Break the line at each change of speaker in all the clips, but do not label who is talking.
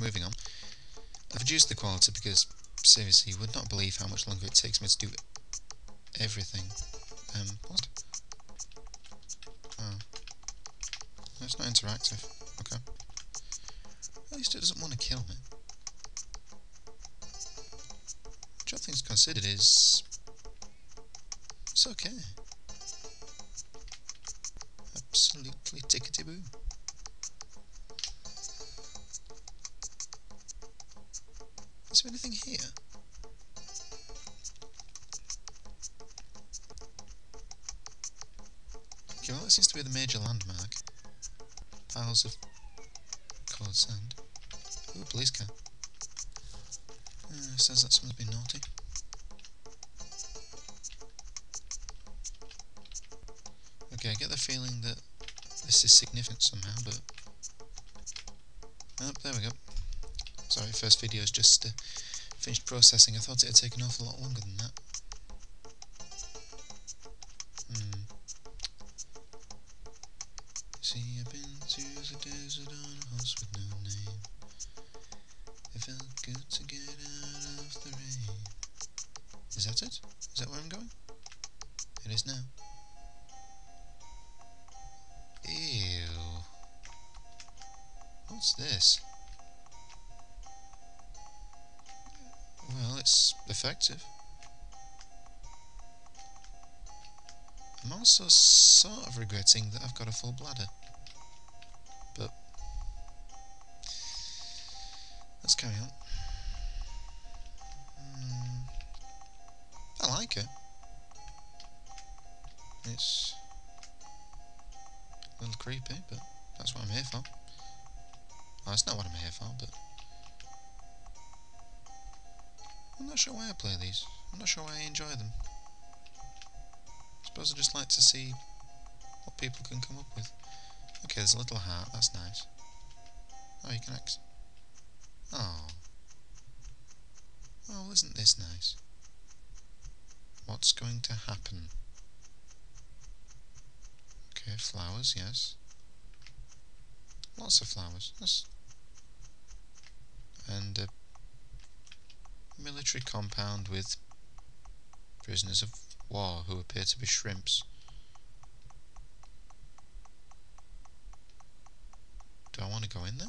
moving on. I've reduced the quality because, seriously, you would not believe how much longer it takes me to do everything. Um, what? Oh. That's not interactive. Okay. At least it doesn't want to kill me. Which all things considered is... It's okay. Absolutely tickety-boo. Is there anything here? Okay, well that seems to be the major landmark. Piles of coloured sand. Ooh, police car. Uh, says that someone's been naughty. Okay, I get the feeling that this is significant somehow, but... Oh, there we go. Sorry, first video is just uh, finished processing. I thought it had taken an awful lot longer than that. Hmm. See, I've been to the desert on a horse with no name. It felt good to get out of the rain. Is that it? Is that where I'm going? It is now. Ew. What's this? Effective. I'm also sort of regretting that I've got a full bladder. But let's carry on. Mm, I like it. It's a little creepy, but that's what I'm here for. Well, that's not what I'm here for, but I'm not sure why I play these. I'm not sure why I enjoy them. I suppose I just like to see what people can come up with. Okay, there's a little heart, that's nice. Oh, you can act. Oh. Oh, isn't this nice? What's going to happen? Okay, flowers, yes. Lots of flowers. That's and a compound with prisoners of war who appear to be shrimps. Do I want to go in there?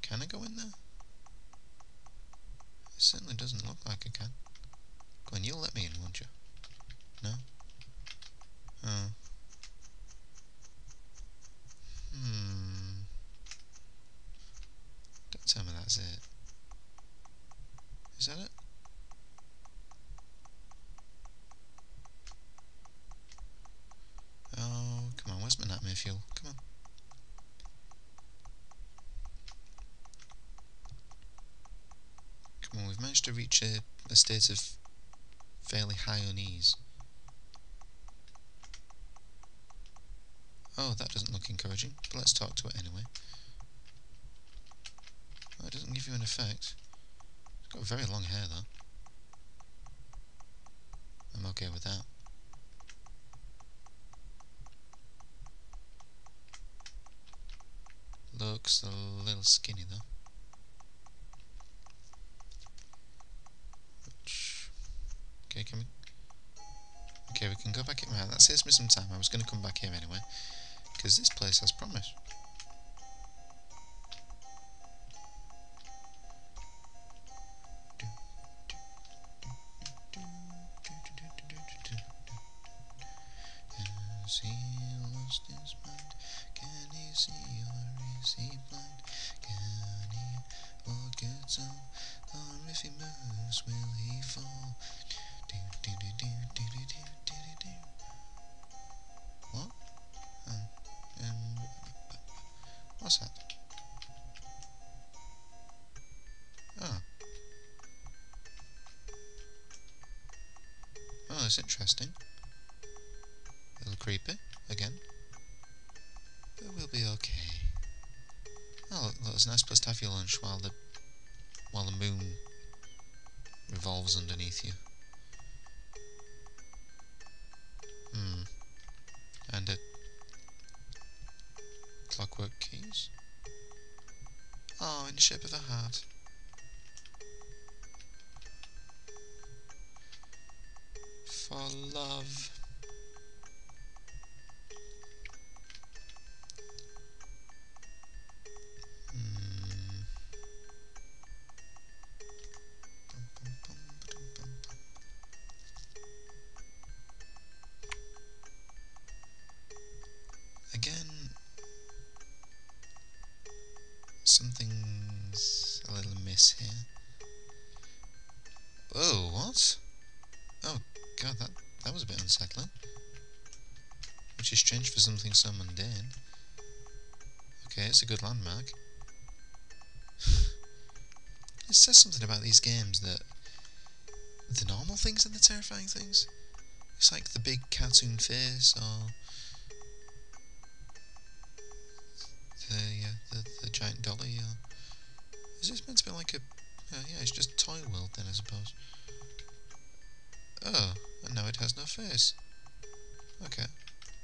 Can I go in there? It certainly doesn't look like I can. Go on, you'll let me in, won't you? No? Oh. Hmm. Don't tell me that's it. Is that it? Oh, come on, where's my nightmare fuel? Come on. Come on, we've managed to reach a, a state of fairly high unease. Oh, that doesn't look encouraging, but let's talk to it anyway. Well, it doesn't give you an effect. Got very long hair though. I'm okay with that. Looks a little skinny though. Okay, can we? Okay, we can go back in. Right, that saves me some time. I was going to come back here anyway because this place has promise. He blind? Can he forget all? Or if he moves, will he fall? Do, do, do, do, do, do, do, do, do. What? Um, um, what's that? Oh. Oh, that's interesting. A little creepy, again. But we'll be okay. Oh, look, it's a nice place to have your lunch while the while the moon revolves underneath you. Hmm. And a clockwork keys. Oh, in the shape of a heart. For love. Amiss here. Oh, what? Oh, God, that, that was a bit unsettling. Which is strange for something so mundane. Okay, it's a good landmark. it says something about these games that the normal things are the terrifying things. It's like the big cartoon face or is this meant to be like a? Uh, yeah, it's just toy world then, I suppose. Oh, and now it has no face. Okay,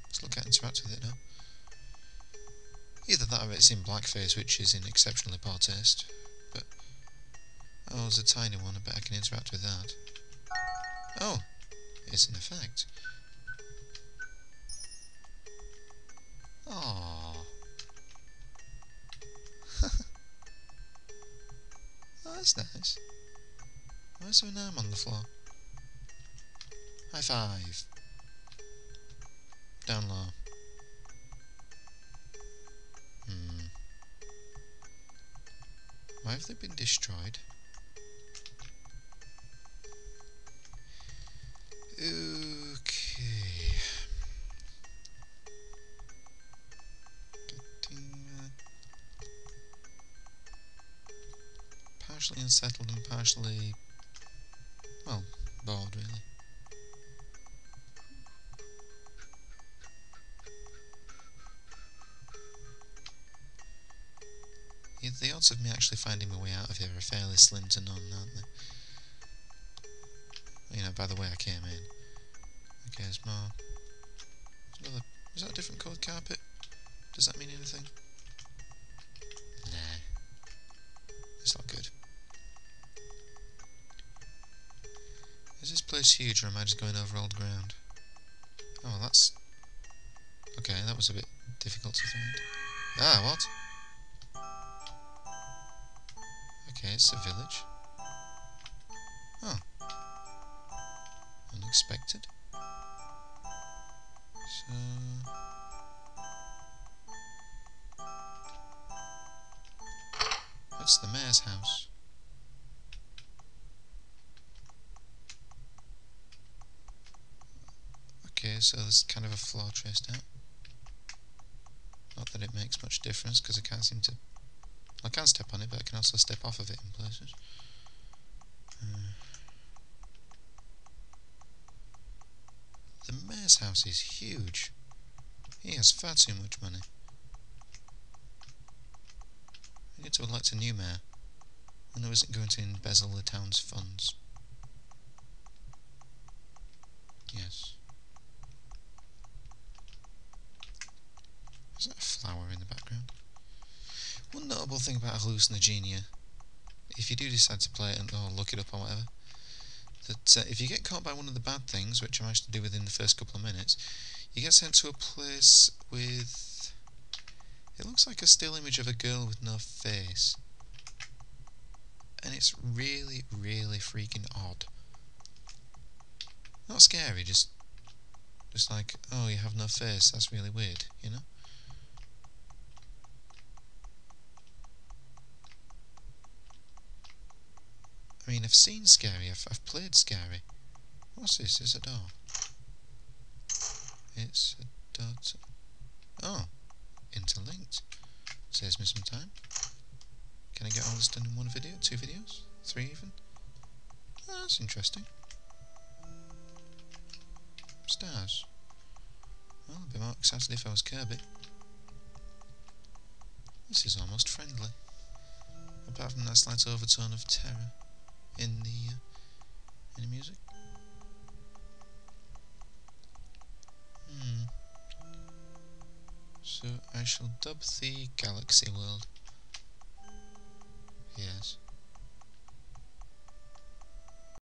let's look at interact with it now. Either that or it's in blackface, which is in exceptionally poor taste. But oh, there's a tiny one. I bet I can interact with that. Oh, it's an effect. Aww. That's nice. Why is there an arm on the floor? High five. Down low. Hmm. Why have they been destroyed? Okay. Partially unsettled and partially, well, bored really. Yeah, the odds of me actually finding my way out of here are fairly slim to none, aren't they? You know, by the way I came in. Okay, there's more. There's another. Is that a different coloured carpet? Does that mean anything? Nah. It's not good. Is this place huge or am I just going over old ground? Oh, that's... Okay, that was a bit difficult to find. Ah, what? Okay, it's a village. Oh. Unexpected. So... That's the mayor's house. Okay, so there's kind of a flaw traced out. Not that it makes much difference, because I can't seem to... I can step on it, but I can also step off of it in places. Uh, the mayor's house is huge. He has far too much money. We need to elect a new mayor. One who isn't going to embezzle the town's funds. Yes. Is that a flower in the background? One notable thing about hallucinogenia, if you do decide to play it and or look it up or whatever, that uh, if you get caught by one of the bad things, which I managed to do within the first couple of minutes, you get sent to a place with. It looks like a still image of a girl with no face. And it's really, really freaking odd. Not scary, just. Just like, oh, you have no face, that's really weird, you know? Mean, I've seen Scary, I've, I've played Scary. What's this? It's a door. It's a door to... Oh, interlinked. Saves me some time. Can I get all this done in one video? Two videos? Three even? Oh, that's interesting. Stars. Well, I'd be more excited if I was Kirby. This is almost friendly. Apart from that slight overtone of terror in the uh, in the music. Hmm. So I shall dub the galaxy world. Yes.